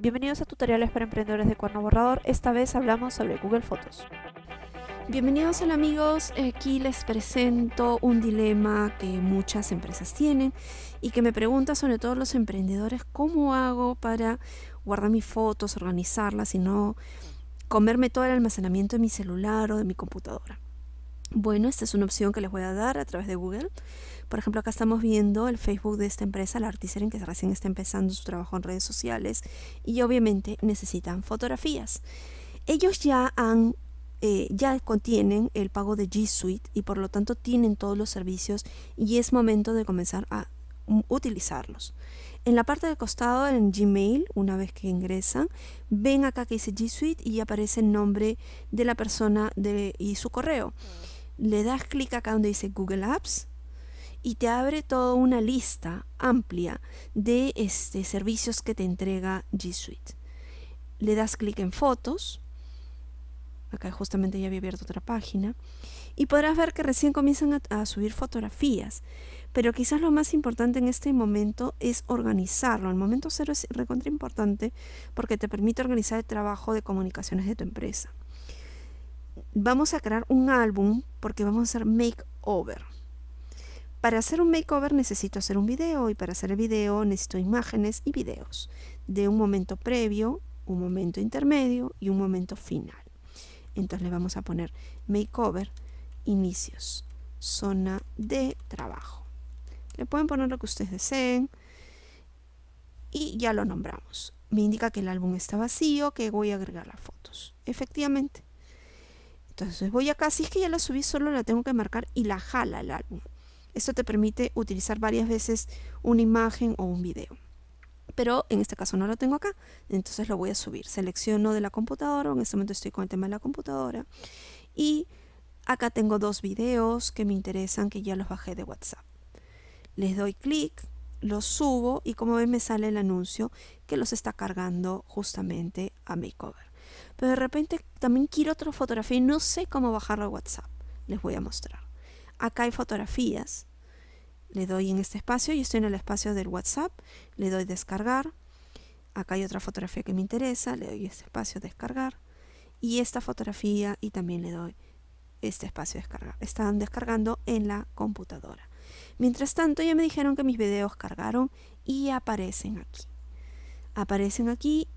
Bienvenidos a Tutoriales para Emprendedores de Cuerno Borrador. Esta vez hablamos sobre Google Fotos. Bienvenidos hola amigos, aquí les presento un dilema que muchas empresas tienen y que me preguntan sobre todo los emprendedores cómo hago para guardar mis fotos, organizarlas y no comerme todo el almacenamiento de mi celular o de mi computadora. Bueno, esta es una opción que les voy a dar a través de Google. Por ejemplo, acá estamos viendo el Facebook de esta empresa, la Artiseren, que recién está empezando su trabajo en redes sociales y obviamente necesitan fotografías. Ellos ya han eh, ya contienen el pago de G Suite y por lo tanto tienen todos los servicios y es momento de comenzar a utilizarlos. En la parte de costado, en Gmail, una vez que ingresan, ven acá que dice G Suite y aparece el nombre de la persona de, y su correo le das clic acá donde dice Google Apps y te abre toda una lista amplia de este, servicios que te entrega G Suite. Le das clic en fotos. Acá justamente ya había abierto otra página. Y podrás ver que recién comienzan a, a subir fotografías. Pero quizás lo más importante en este momento es organizarlo. El momento cero es recontra importante porque te permite organizar el trabajo de comunicaciones de tu empresa vamos a crear un álbum porque vamos a hacer makeover. Para hacer un makeover necesito hacer un video y para hacer el video necesito imágenes y videos de un momento previo, un momento intermedio y un momento final. Entonces le vamos a poner makeover, inicios, zona de trabajo. Le pueden poner lo que ustedes deseen y ya lo nombramos. Me indica que el álbum está vacío, que voy a agregar las fotos. Efectivamente, entonces voy acá, si es que ya la subí, solo la tengo que marcar y la jala el álbum. Esto te permite utilizar varias veces una imagen o un video. Pero en este caso no lo tengo acá, entonces lo voy a subir. Selecciono de la computadora, en este momento estoy con el tema de la computadora. Y acá tengo dos videos que me interesan que ya los bajé de WhatsApp. Les doy clic, los subo y como ven me sale el anuncio que los está cargando justamente a Makeover. Pero de repente también quiero otra fotografía y no sé cómo bajarlo a WhatsApp. Les voy a mostrar. Acá hay fotografías. Le doy en este espacio y estoy en el espacio del WhatsApp. Le doy descargar. Acá hay otra fotografía que me interesa. Le doy este espacio descargar. Y esta fotografía y también le doy este espacio descargar. Están descargando en la computadora. Mientras tanto ya me dijeron que mis videos cargaron y aparecen aquí. Aparecen aquí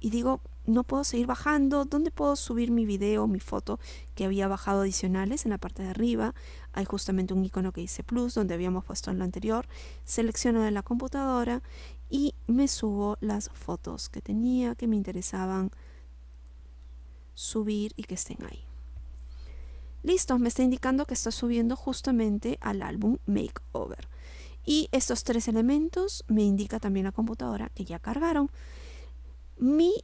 y digo, no puedo seguir bajando. ¿Dónde puedo subir mi video, mi foto que había bajado adicionales? En la parte de arriba hay justamente un icono que dice plus, donde habíamos puesto en lo anterior. Selecciono de la computadora y me subo las fotos que tenía, que me interesaban subir y que estén ahí. Listo, me está indicando que está subiendo justamente al álbum Makeover. Y estos tres elementos me indica también la computadora que ya cargaron. Mi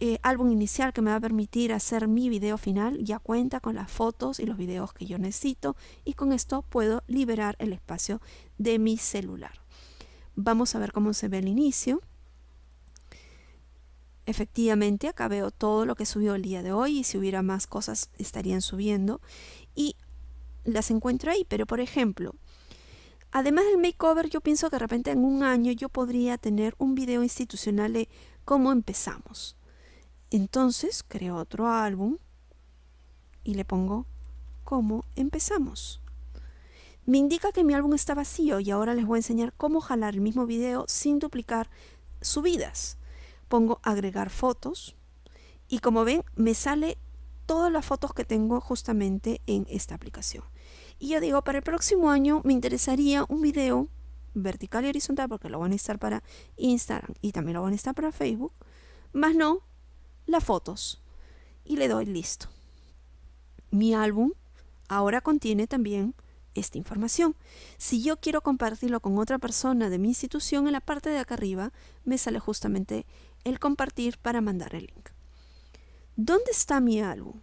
eh, álbum inicial que me va a permitir hacer mi video final ya cuenta con las fotos y los videos que yo necesito y con esto puedo liberar el espacio de mi celular. Vamos a ver cómo se ve el inicio. Efectivamente, acá veo todo lo que subió el día de hoy y si hubiera más cosas estarían subiendo y las encuentro ahí, pero por ejemplo, además del makeover, yo pienso que de repente en un año yo podría tener un video institucional de cómo empezamos. Entonces creo otro álbum y le pongo cómo empezamos. Me indica que mi álbum está vacío y ahora les voy a enseñar cómo jalar el mismo video sin duplicar subidas. Pongo agregar fotos y como ven me sale todas las fotos que tengo justamente en esta aplicación. Y yo digo, para el próximo año me interesaría un video vertical y horizontal porque lo van a necesitar para Instagram y también lo van a necesitar para Facebook, más no las fotos y le doy listo. Mi álbum ahora contiene también esta información. Si yo quiero compartirlo con otra persona de mi institución, en la parte de acá arriba me sale justamente el compartir para mandar el link. ¿Dónde está mi álbum?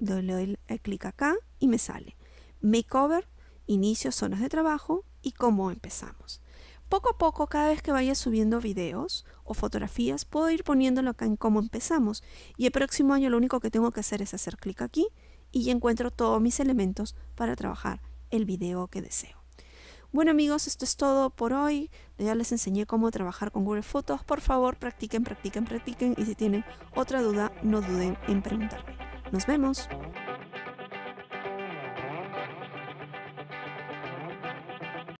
Le doy clic acá y me sale Makeover, inicio, zonas de trabajo y cómo empezamos. Poco a poco, cada vez que vaya subiendo videos o fotografías, puedo ir poniéndolo acá en cómo empezamos. Y el próximo año lo único que tengo que hacer es hacer clic aquí y ya encuentro todos mis elementos para trabajar el video que deseo. Bueno amigos, esto es todo por hoy. Ya les enseñé cómo trabajar con Google Fotos. Por favor, practiquen, practiquen, practiquen. Y si tienen otra duda, no duden en preguntarme. Nos vemos.